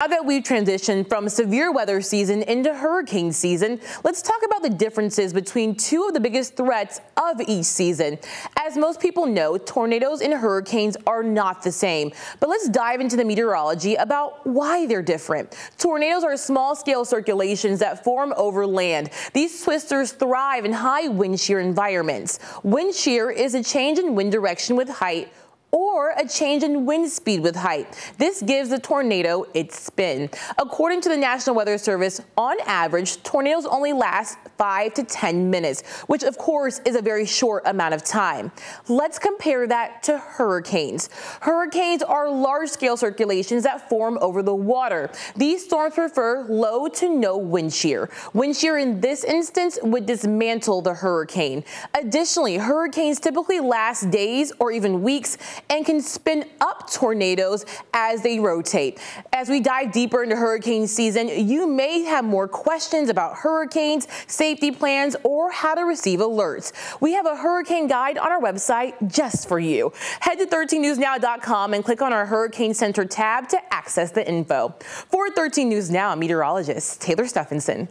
Now that we've transitioned from severe weather season into hurricane season, let's talk about the differences between two of the biggest threats of each season. As most people know, tornadoes and hurricanes are not the same. But let's dive into the meteorology about why they're different. Tornadoes are small scale circulations that form over land. These twisters thrive in high wind shear environments. Wind shear is a change in wind direction with height or a change in wind speed with height. This gives the tornado its spin. According to the National Weather Service, on average, tornadoes only last 5 to 10 minutes, which of course is a very short amount of time. Let's compare that to hurricanes. Hurricanes are large-scale circulations that form over the water. These storms prefer low to no wind shear. Wind shear in this instance would dismantle the hurricane. Additionally, hurricanes typically last days or even weeks and can spin up tornadoes as they rotate. As we dive deeper into hurricane season, you may have more questions about hurricanes, safety plans, or how to receive alerts. We have a hurricane guide on our website just for you. Head to 13newsnow.com and click on our Hurricane Center tab to access the info. For 13 News Now, meteorologist Taylor Stephenson.